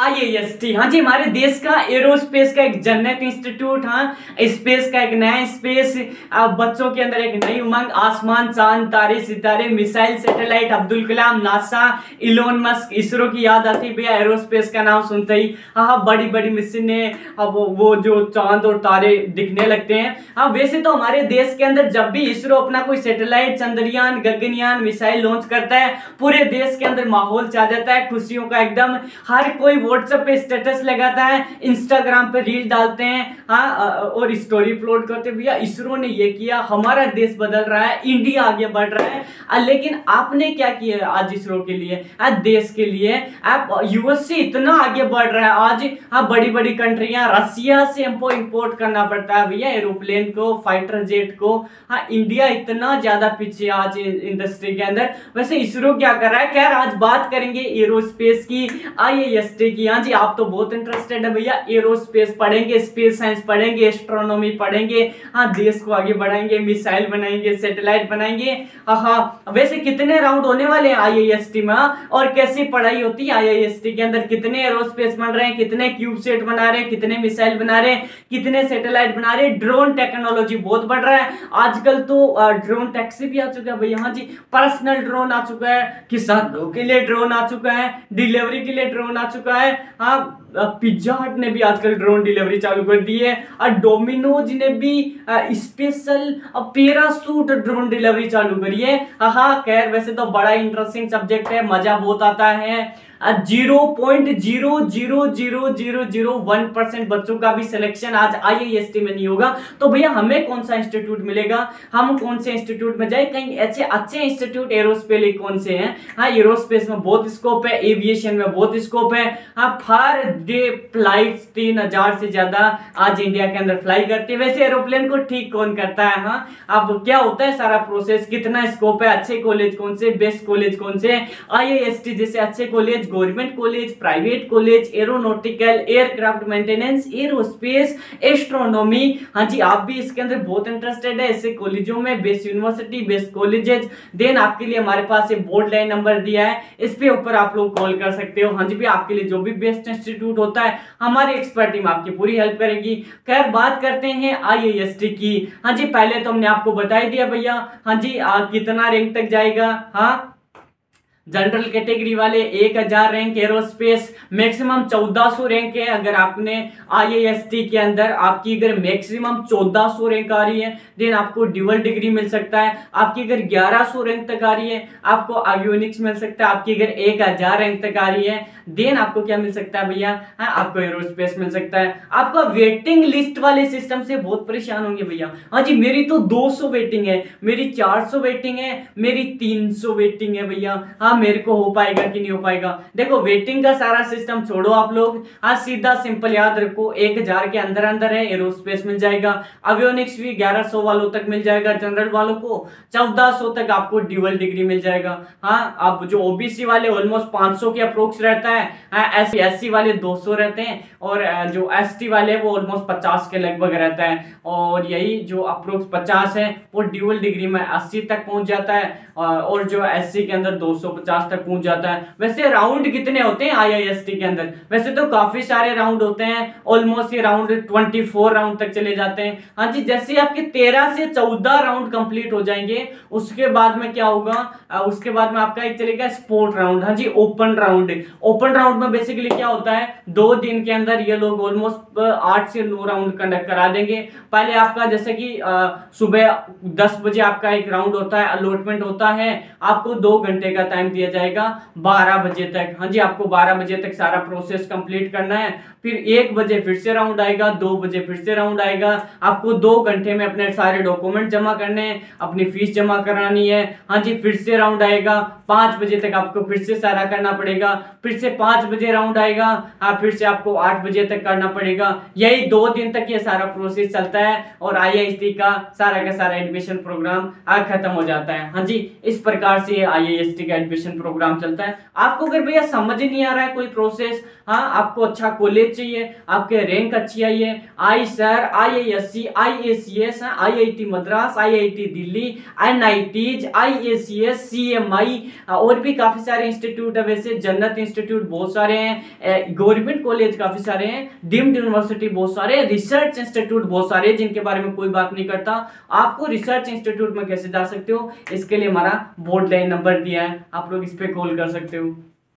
आईएएसटी हाँ जी, हमारे देश का एरोस्पेस का एक जन्नत इंस्टीट्यूट हाँ स्पेस का एक नया स्पेस बच्चों के अंदर एक नई उमंग, आसमान, चाँद, तारे, सितारे missile satellite Abdul Kalam NASA Elon Musk ISRO की याद आती भैया एरोस्पेस का नाम सुनते ही। हाँ हाँ बड़ी बड़ी मिशने अब वो जो चाँद और तारे दिखने लगते हैं। हाँ वैसे तो हमारे देश के अंदर जब भी इसरो अपना कोई satellite Chandrayaan, Gaganyaan missile launch करता है, पूरे देश के अंदर माहौल चाह जाता है, खुशियों का एकदम, हर कोई व्हाट्सएप पे स्टेटस लगाता है इंस्टाग्राम पे रील डालते हैं। हाँ और स्टोरी अपलोड करते भैया, इसरो ने ये किया, हमारा देश बदल रहा है इंडिया आगे बढ़ रहा है। लेकिन आपने क्या किया आज इसरो के लिए आज देश के लिए? आप यूएस से इतना आगे बढ़ रहा है। आज हाँ बड़ी बड़ी कंट्रियाँ रसिया से हमको इंपोर्ट करना पड़ता है भैया एरोप्लेन को फाइटर जेट को। हाँ इंडिया इतना ज़्यादा पीछे आज इंडस्ट्री के अंदर। वैसे इसरो क्या कर रहा है? खैर, आज बात करेंगे एरोस्पेस की आई की। कि हाँ जी, आप तो बहुत इंटरेस्टेड है भैया एरोस्पेस पढ़ेंगे स्पेस साइंस पढ़ेंगे एस्ट्रोनॉमी पढ़ेंगे हाँ देश को आगे बढ़ाएँगे मिसाइल बनाएँगे सैटेलाइट बनाएँगे। हाँ वैसे कितने राउंड होने वाले हैं आईआईएसटी में और कैसी पढ़ाई होती है आईआईएसटी के अंदर? कितने एरोस्पेस बन रहे हैं, कितने क्यूब सेट बना रहे हैं, कितने मिसाइल बना रहे हैं, कितने सैटेलाइट बना रहे हैं? ड्रोन टेक्नोलॉजी बहुत बढ़ रहा है। आजकल तो ड्रोन टैक्सी भी आ चुका है भैया हाँ जी। पर्सनल ड्रोन आ चुका है, किसानों के लिए ड्रोन आ चुका है डिलीवरी के लिए ड्रोन आ चुका है हाँ। पिज्जा हट ने भी आजकल ड्रोन डिलीवरी चालू कर दी है। और डोमिनोज ने भी स्पेशल पेरासूट ड्रोन डिलीवरी चालू करी है। हाँ खैर, वैसे तो बड़ा इंटरेस्टिंग सब्जेक्ट है, मज़ा बहुत आता है। Zero point zero zero zero zero zero one percent बच्चों का भी सिलेक्शन आज आईआईएसटी में नहीं होगा। तो भैया, हमें कौन सा इंस्टीट्यूट मिलेगा? हम कौन से इंस्टीट्यूट में जाए? कहीं ऐसे अच्छे इंस्टीट्यूट एरोस्पेस कौन से हैं? हाँ एरोस्पेस में बहुत स्कोप है एविएशन में बहुत स्कोप है। हाँ फर डे फ़्लाइट तीन हज़ार से ज़्यादा आज इंडिया के अंदर फ्लाई करती है। वैसे एरोप्लेन को ठीक कौन करता है हाँ? अब क्या होता है सारा प्रोसेस कितना स्कोप है? अच्छे कॉलेज कौन से? बेस्ट कॉलेज कौन से? आई जैसे अच्छे college government college private college aeronautical aircraft maintenance aerospace astronomy हाँ जी आप भी इसके अंदर बहुत इंटरेस्टेड है ऐसे कॉलेजों में best university best colleges then आपके लिए हमारे पास एक बोर्ड लाइन नंबर दिया है इस पे ऊपर आप लोग कॉल कर सकते हो। हाँ जी भी आपके लिए जो भी बेस्ट इंस्टीट्यूट होता है हमारी एक्सपर्ट टीम आपकी पूरी हेल्प करेगी। खैर बात करते हैं आई की। हाँ जी पहले तो हमने आपको बता ही दिया भैया। हाँ जी आ, कितना रैंक तक जाएगा? हाँ? जनरल कैटेगरी वाले एक हज़ार रैंक एरोस्पेस मैक्सिमम चौदह सौ रैंक है। अगर आपने आईएएसटी के अंदर आपकी अगर मैक्सिमम चौदह सौ रैंक आ रही है देन आपको ड्यूअल डिग्री मिल सकता है। आपकी अगर ग्यारह सौ रैंक तक आ रही है, आपको आयोनिक्स मिल सकता है। आपकी अगर एक हज़ार रैंक तक आ रही है देन आपको क्या मिल सकता है भैया? हाँ आपको एरोस्पेस मिल सकता है। आपको वेटिंग लिस्ट वाले सिस्टम से बहुत परेशान होंगे भैया। हाँ जी, मेरी तो 200 वेटिंग है, मेरी 400 वेटिंग है, मेरी 300 वेटिंग है भैया। हाँ मेरे को हो पाएगा कि नहीं हो पाएगा। देखो वेटिंग का सारा सिस्टम छोड़ो आप लोग। हाँ सीधा सिंपल याद रखो, एक हज़ार के अंदर अंदर है एरोस्पेस मिल जाएगा। अवियोनिक्स भी ग्यारह वालों तक मिल जाएगा जनरल वालों को। चौदह तक आपको ड्यूअल डिग्री मिल जाएगा। हाँ आप जो ओबीसी वाले ऑलमोस्ट पाँच के अप्रोक्स रहता है। एस सी वाले 200 रहते हैं और जो एसटी वाले वो ऑलमोस्ट 50 के लगभग रहता है। और यही जो अप्रोक्स 50 है, वो ड्यूअल डिग्री में 80 तक पहुँच जाता है। और जो एससी के अंदर 250 तक पहुँच जाता है। वैसे राउंड कितने होते हैं आईआईएसटी के अंदर? वैसे तो काफ़ी सारे राउंड होते हैं। ऑलमोस्ट ये राउंड 24 राउंड तक चले जाते हैं। हाँ जी, जैसे आपके 13 से 14 राउंड कंप्लीट हो जाएँगे, उसके बाद में क्या होगा? उसके बाद में आपका एक चलेगा स्पोर्ट राउंड हाँ जी ओपन राउंड ओपन राउंड में बेसिकली क्या होता है? दो दिन के अंदर ये लोग ऑलमोस्ट आठ से नौ राउंड कंडक्ट करा देंगे। पहले आपका जैसे कि सुबह दस बजे आपका एक राउंड होता है अलॉटमेंट होता है। आपको दो घंटे का टाइम दिया जाएगा बारह बजे तक। हाँ जी, आपको बारह बजे तक सारा प्रोसेस कंप्लीट करना है। फिर एक बजे फिर से राउंड आएगा, दो बजे फिर से राउंड आएगा। आपको दो घंटे में अपने सारे डॉक्यूमेंट जमा करने हैं, अपनी फ़ीस जमा करानी है। हाँ जी, फिर से राउंड आएगा। पाँच बजे तक आपको फिर से सारा करना पड़ेगा। फिर से पाँच बजे राउंड आएगा। हाँ फिर से आपको आठ बजे तक करना पड़ेगा। यही दो दिन तक ये सारा प्रोसेस चलता है और आई का सारा का सारा एडमिशन प्रोग्राम खत्म हो जाता है। हाँ जी, इस प्रकार से आई का एडमिशन एडमिशन प्रोग्राम चलता है। आपको अगर भैया समझ ही नहीं आ रहा है कोई प्रोसेस हाँ आपको अच्छा कॉलेज चाहिए, आपके रैंक अच्छी आई है, IISER I I S C, I A C S I I T Madras, I I T Delhi, N I Ts I A C S, C M I और भी काफ़ी सारे इंस्टीट्यूट है। वैसे जन्नत इंस्टीट्यूट बहुत सारे हैं गवर्नमेंट कॉलेज काफ़ी सारे हैं, डीम्ड यूनिवर्सिटी बहुत सारे रिसर्च इंस्टीट्यूट बहुत सारे जिनके बारे में कोई बात नहीं करता। आपको रिसर्च इंस्टीट्यूट में कैसे जा सकते हो, इसके लिए हमारा बोर्ड लाइन नंबर दिया है। आप लोग इस पर कॉल कर सकते हो।